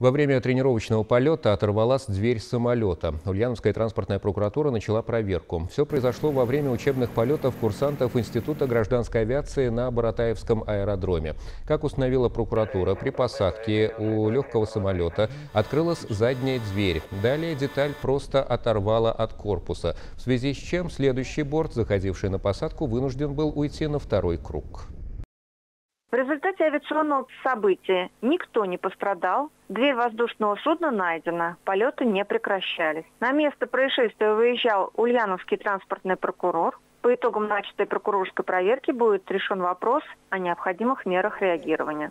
Во время тренировочного полета оторвалась дверь самолета. Ульяновская транспортная прокуратура начала проверку. Все произошло во время учебных полетов курсантов Института гражданской авиации на Баратаевском аэродроме. Как установила прокуратура, при посадке у легкого самолета открылась задняя дверь. Далее деталь просто оторвала от корпуса, в связи с чем следующий борт, заходивший на посадку, вынужден был уйти на второй круг. В результате авиационного события никто не пострадал, дверь воздушного судна найдена, полеты не прекращались. На место происшествия выезжал Ульяновский транспортный прокурор. По итогам начатой прокурорской проверки будет решен вопрос о необходимых мерах реагирования.